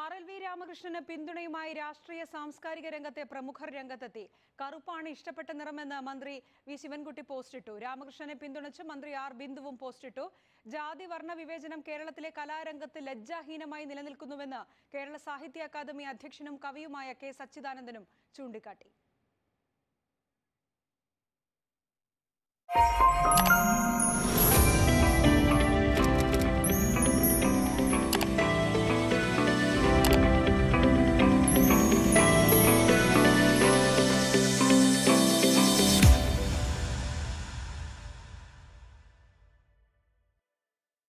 R L V Ramakrishnan പിന്തുണയുമായി രാഷ്ട്രീയ സാംസ്കാരിക രംഗത്തെ പ്രമുഖർ രംഗത്തെത്തി. കറുപ്പാണ് ഇഷ്ടപ്പെട്ട നിറമെന്ന് മന്ത്രി വി ശിവൻകുട്ടി പോസ്റ്റിട്ടു. രാമകൃഷ്ണനെ പിന്തുണച്ച് മന്ത്രി ആർ ബിന്ദുവും പോസ്റ്റിട്ടു. ജാതി വർണ വിവേചനം കേരളത്തിലെ കലാരംഗത്ത് ലജ്ജാഹീനമായി നിലനിൽക്കുന്നുവെന്ന് കേരള സാഹിത്യ അക്കാദമി അധ്യക്ഷനും കവിയുമായ കെ. സച്ചിദാനന്ദനും ചൂണ്ടിക്കാട്ടി.